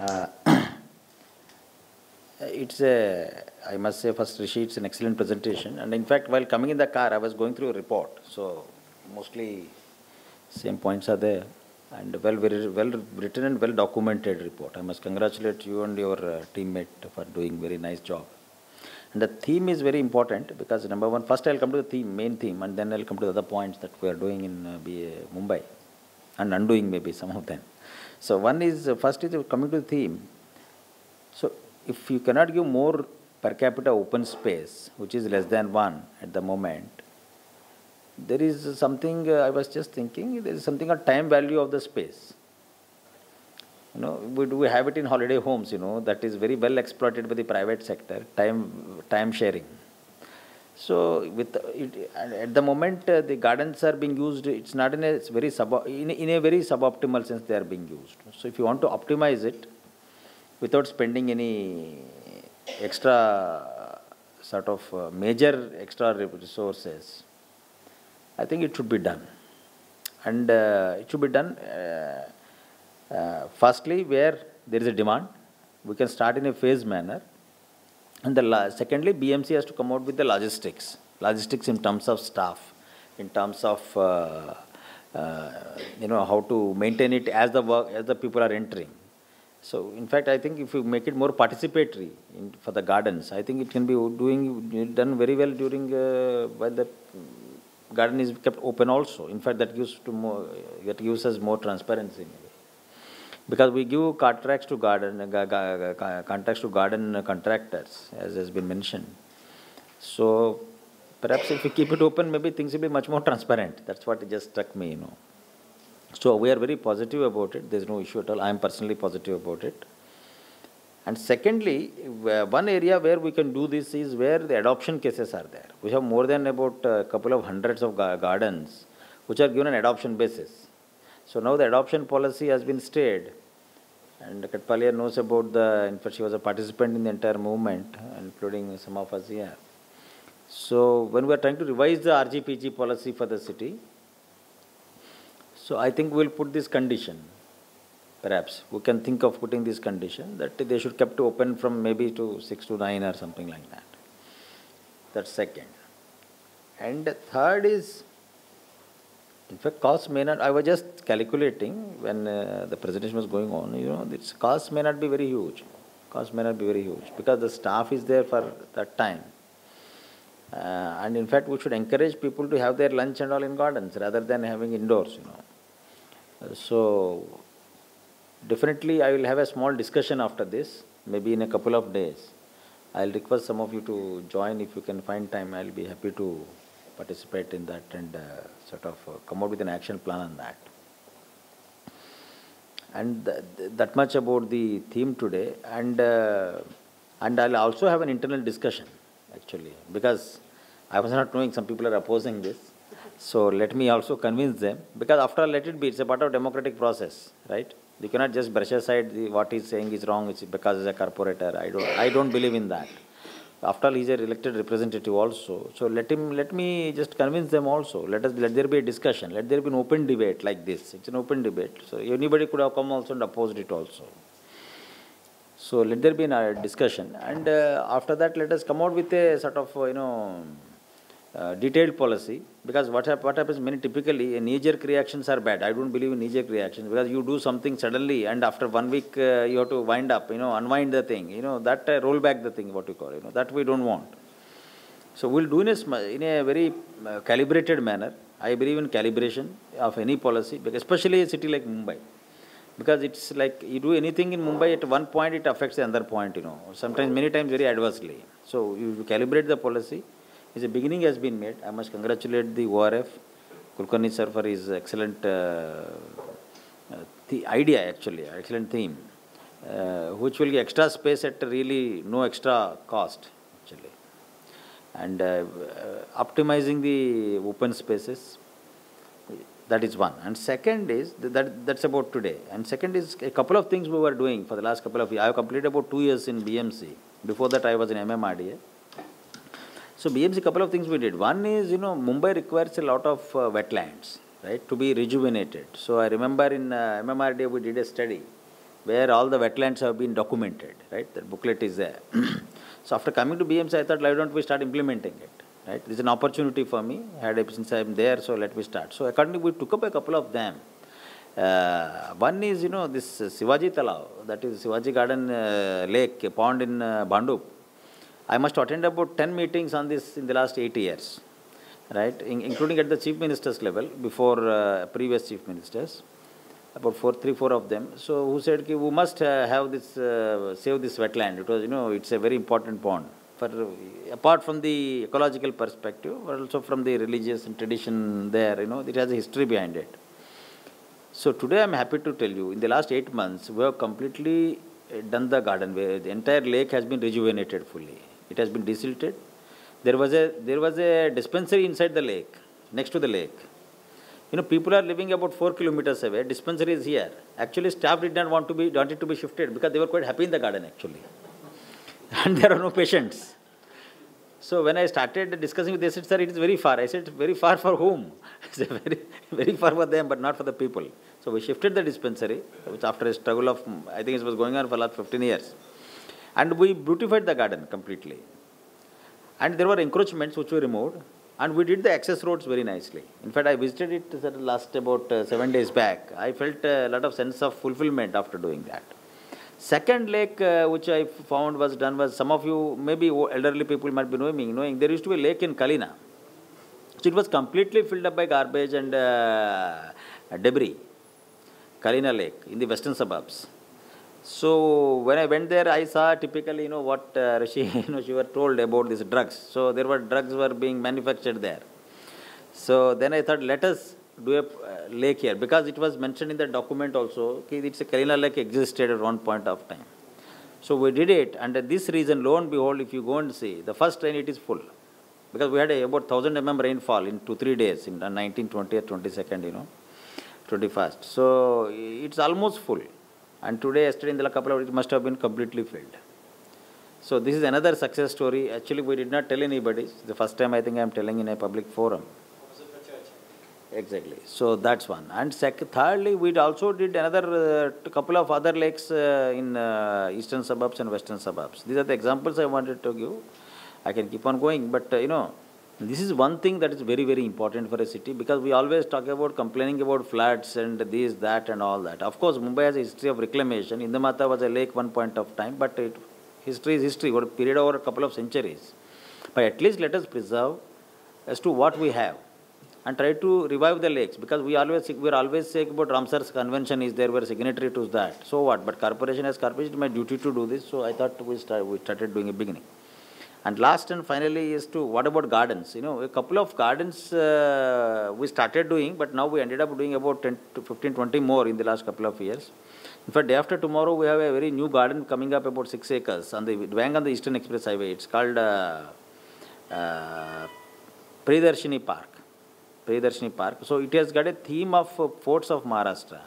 Uh, it's a, I must say first Rishi, it's an excellent presentation. And in fact, while coming in the car, I was going through a report. So mostly same points are there. And well, very well written and well documented report. I must congratulate you and your uh, teammate for doing very nice job. And the theme is very important because number one, first I'll come to the theme, main theme, and then I'll come to the other points that we are doing in uh, Mumbai and undoing maybe some of them. So one is, uh, first is coming to the theme. So if you cannot give more per capita open space, which is less than one at the moment, there is something uh, I was just thinking, there is something called time value of the space. You know, we do have it in holiday homes, you know, that is very well exploited by the private sector, time, time sharing. So, with it, at the moment, uh, the gardens are being used. It's not in a very sub in, in a very suboptimal sense. They are being used. So, if you want to optimize it, without spending any extra sort of uh, major extra resources, I think it should be done. And uh, it should be done uh, uh, firstly where there is a demand. We can start in a phased manner. And the secondly, BMC has to come out with the logistics. Logistics in terms of staff, in terms of uh, uh, you know how to maintain it as the work as the people are entering. So, in fact, I think if you make it more participatory in, for the gardens, I think it can be doing done very well during uh, while the garden is kept open also. In fact, that gives to more that gives us more transparency. Because we give contracts to garden ga- ga- ga- contracts to garden contractors, as has been mentioned. So perhaps if we keep it open, maybe things will be much more transparent. That's what just struck me, you know. So we are very positive about it. There's no issue at all. I am personally positive about it. And secondly, one area where we can do this is where the adoption cases are there. We have more than about a couple of hundreds of gardens which are given an adoption basis. So now the adoption policy has been stayed. And Katpalia knows about the, in fact, she was a participant in the entire movement, including some of us here. So when we are trying to revise the RGPG policy for the city, so I think we'll put this condition, perhaps. We can think of putting this condition that they should kept open from maybe to six to nine or something like that. That's second. And third is, in fact, cost may not, I was just calculating when uh, the presentation was going on, you know, this cost may not be very huge. Cost may not be very huge because the staff is there for that time. Uh, and in fact, we should encourage people to have their lunch and all in gardens rather than having indoors, you know. Uh, so, definitely I will have a small discussion after this, maybe in a couple of days. I'll request some of you to join if you can find time. I'll be happy to participate in that and uh, sort of uh, come out with an action plan on that. And th- th- that much about the theme today. And uh, and I'll also have an internal discussion actually because I was not knowing some people are opposing this. So let me also convince them because after all, let it be. It's a part of democratic process, right? You cannot just brush aside the, what he's saying is wrong. It's because he's a corporator. I don't. I don't believe in that. After all, he's a elected representative also. So let him. Let me just convince them also. Let us. Let there be a discussion. Let there be an open debate like this. It's an open debate. So anybody could have come also and opposed it also. So let there be a discussion, and uh, after that, let us come out with a sort of you know uh, detailed policy. Because what hap- what happens many typically uh, knee-jerk reactions are bad. I don't believe in knee-jerk reactions because you do something suddenly, and after one week uh, you have to wind up, you know, unwind the thing, you know, that uh, roll back the thing, what you call, you know, that we don't want. So we'll do in a, in a very uh, calibrated manner. I believe in calibration of any policy, especially a city like Mumbai because it's like you do anything in Mumbai at one point it affects the other point you know sometimes many times very adversely so you calibrate the policy is a beginning has been made I must congratulate the ORF Kulkarni sir for his excellent uh, uh, the idea actually excellent theme uh, which will give extra space at really no extra cost actually and uh, uh, optimizing the open spaces that is one. And second is that that's about today. And second is a couple of things we were doing for the last couple of years. I have completed about two years in BMC. Before that, I was in MMRDA. So BMC, a couple of things we did. One is you know Mumbai requires a lot of uh, wetlands. right, to be rejuvenated. So I remember in uh, MMRD we did a study where all the wetlands have been documented, right? That booklet is there. so after coming to BMC, I thought, why don't we start implementing it, right? This is an opportunity for me. I had a, since I'm there, so let me start. So accordingly, we took up a couple of them. Uh, one is, you know, this Sivaji Talao, that is Sivaji Garden uh, Lake, a pond in uh, Bhandup. I must attend about 10 meetings on this in the last eight years, right, in, including at the chief minister's level before uh, previous chief ministers, about four, three, four of them. So who said we must uh, have this, uh, save this wetland because, you know, it's a very important pond. For, apart from the ecological perspective, but also from the religious and tradition there, you know, it has a history behind it. So today I'm happy to tell you, in the last eight months, we have completely uh, done the garden the entire lake has been rejuvenated fully. It has been desilted. There was a there was a dispensary inside the lake, next to the lake. You know, people are living about four kilometers away. Dispensary is here. Actually, staff did not want to be wanted to be shifted because they were quite happy in the garden actually, and there are no patients. So when I started discussing with, they said, "Sir, it is very far." I said, "Very far for whom?" I said, "Very, very far for them, but not for the people." So we shifted the dispensary, which after a struggle of, I think it was going on for last 15 years. And we beautified the garden completely. And there were encroachments which were removed. And we did the access roads very nicely. In fact, I visited it last about uh, seven days back. I felt a lot of sense of fulfillment after doing that. Second lake uh, which I found was done was some of you, maybe elderly people might be knowing, knowing there used to be a lake in Kalina. So it was completely filled up by garbage and uh, debris. Kalina Lake in the western suburbs. So when I went there, I saw typically, you know, what uh, Rishi, you know, she were told about these drugs. So there were drugs were being manufactured there. So then I thought, let us do a uh, lake here because it was mentioned in the document also. It's a Kalina Lake existed at one point of time. So we did it, and this reason, lo and behold, if you go and see, the first rain it is full because we had a, about 1000 mm rainfall in two three days in 19, 20 or 22nd, you know. 21st. So it's almost full. And today, yesterday, in the couple of hours, it must have been completely filled. So this is another success story. Actually, we did not tell anybody. It's the first time I think I am telling in a public forum. Exactly. So that's one. And thirdly, we also did another uh, couple of other lakes uh, in uh, eastern suburbs and western suburbs. These are the examples I wanted to give. I can keep on going, but uh, you know, this is one thing that is very, very important for a city because we always talk about complaining about floods and this, that, and all that. Of course, Mumbai has a history of reclamation. Hindmata was a lake one point of time, but it, history is history, over a period over a couple of centuries. But at least let us preserve as to what we have and try to revive the lakes because we always we are always saying about Ramsar's convention is there, we are signatory to that. So what? But corporation as corporation, my duty to do this. So I thought we, start, we started doing a beginning. And last and finally is to what about gardens? You know, a couple of gardens uh, we started doing, but now we ended up doing about 10 to 15, 20 more in the last couple of years. In fact, day after tomorrow, we have a very new garden coming up about 6 acres on the Dwang on the Eastern Express Highway. It's called uh, uh, Park. Priyadarshini Park. So it has got a theme of uh, forts of Maharashtra.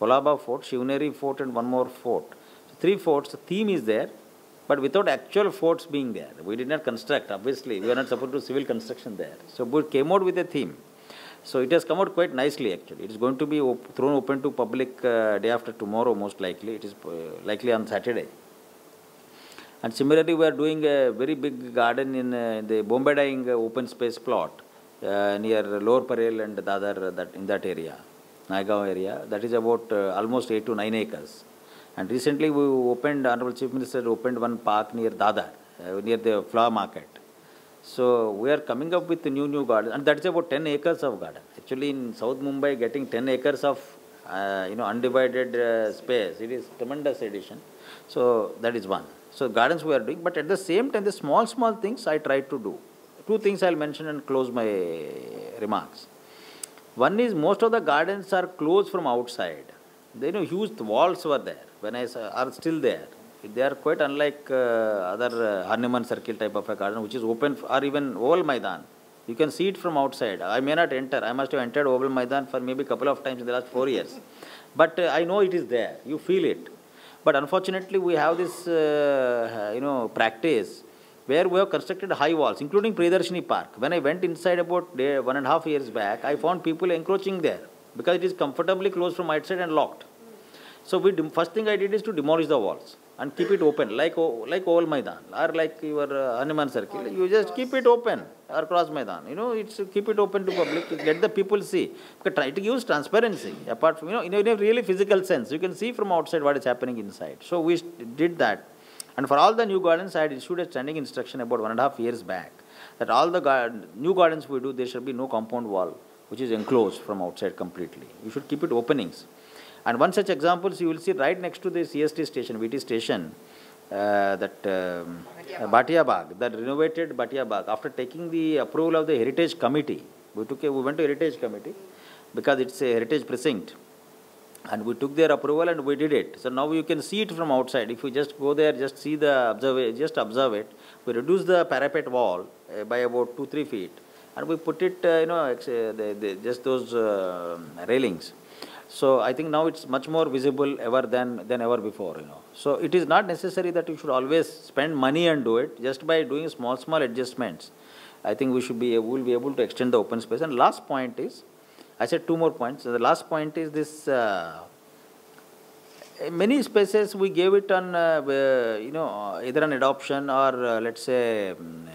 Kolaba Fort, Shivneri Fort and one more fort. So three forts, the theme is there but without actual forts being there. We did not construct, obviously. We are not supposed to do civil construction there. So we came out with a theme. So it has come out quite nicely actually. It is going to be op thrown open to public uh, day after tomorrow most likely. It is uh, likely on Saturday. And similarly we are doing a very big garden in uh, the Bombay Dyeing uh, open space plot uh, near Lower Parel and Dadar uh, that in that area, Naigaon area. That is about almost 8 to 9 acres. And recently we opened, Honorable Chief Minister opened one park near Dadar, uh, near the flower market. So we are coming up with new, new gardens, and that's about 10 acres of garden. Actually in South Mumbai, getting 10 acres of, uh, you know, undivided uh, space, it is tremendous addition. So that is one. So gardens we are doing, but at the same time, the small, small things I try to do. Two things I'll mention and close my remarks. One is most of the gardens are closed from outside. Know huge walls were there when I are still there. They are quite unlike uh, other uh, Hanuman Circle type of a garden, which is open or even Oval Maidan. You can see it from outside. I may not enter. I must have entered Oval Maidan for maybe a couple of times in the last four years. But uh, I know it is there. You feel it. But unfortunately, we have this, uh, you know, practice where we have constructed high walls, including Priyadarshini Park. When I went inside about day, one and a half years back, I found people encroaching there because it is comfortably closed from outside and locked. So we first thing I did is to demolish the walls and keep it open, like like Oval Maidan or like your uh, Hanuman Circle. You just keep it open or cross Maidan. You know, it's keep it open to public. Let the people see. Try to use transparency. Apart from you know, in a, really physical sense, you can see from outside what is happening inside. So we did that. And for all the new gardens, I had issued a standing instruction about one and a half years back that all the new gardens we do, there should be no compound wall which is enclosed from outside completely. You should keep it openings. And one such examples you will see right next to the CST station, VT station, uh, that um, Bhatia Bagh, the renovated Bhatia Bagh. After taking the approval of the Heritage Committee, we took a, we went to Heritage Committee because it's a heritage precinct. And we took their approval and we did it. So now you can see it from outside. If you just go there, just see the observe, just observe it. We reduced the parapet wall uh, by about two three feet, and we put it, uh, you know, uh, just those uh, railings. So I think now it's much more visible ever than than ever before. You know. So it is not necessary that you should always spend money and do it. Just by doing small small adjustments, I think we should be we will be able to extend the open space. And last point is, I said two more points. The last point is this. Uh, many spaces we gave it on, uh, you know, either an adoption or uh, let's say um,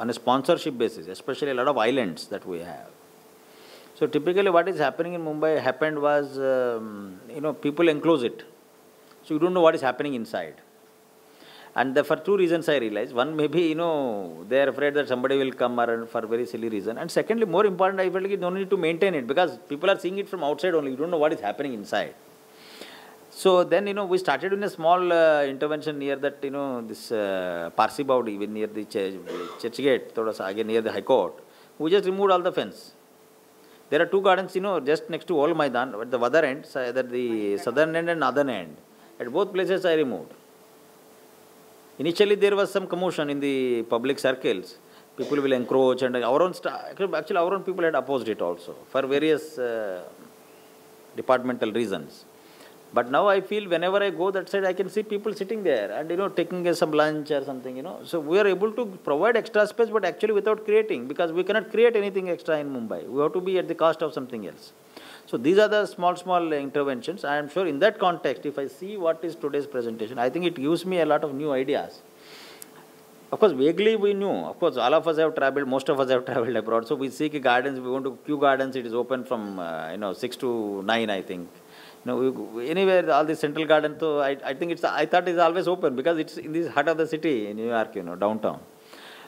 on a sponsorship basis, especially a lot of islands that we have. So typically what is happening in Mumbai happened was, um, you know, people enclose it. So you don't know what is happening inside. And the, for two reasons I realized. One, maybe, you know, they are afraid that somebody will come or for very silly reason. And secondly, more important, I felt like you don't need to maintain it because people are seeing it from outside only. You don't know what is happening inside. So then, you know, we started in a small uh, intervention near that, you know, this uh, Parsi Baudi, near the church, Churchgate, thoda sa again near the High Court. We just removed all the fence. There are two gardens, you know, just next to Oval Maidan, at the other end, so either the southern end and northern end. At both places I removed. Initially there was some commotion in the public circles. People will encroach and our own, actually our own people had opposed it also for various uh, departmental reasons. But now I feel whenever I go that side, I can see people sitting there and you know taking some lunch or something. You know, so we are able to provide extra space, but actually without creating because we cannot create anything extra in Mumbai. We have to be at the cost of something else. So these are the small small interventions. I am sure in that context, if I see what is today's presentation, I think it gives me a lot of new ideas. Of course, vaguely we knew. Of course, all of us have traveled. Most of us have traveled abroad. So we see Kew gardens. We want to Kew Gardens. It is open from uh, you know six to nine, I think. We, anywhere all the central garden. So I, I think it's I thought it's always open because it's in the heart of the city, in New York, you know, downtown.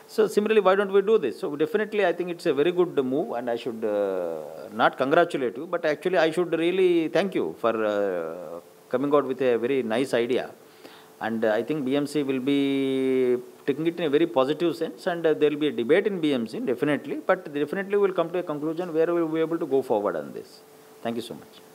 So similarly, why don't we do this? So definitely, I think it's a very good move, and I should uh, not congratulate you, but actually I should really thank you for uh, coming out with a very nice idea. And uh, I think BMC will be taking it in a very positive sense, and uh, there will be a debate in BMC definitely, but definitely we will come to a conclusion where we will be able to go forward on this. Thank you so much.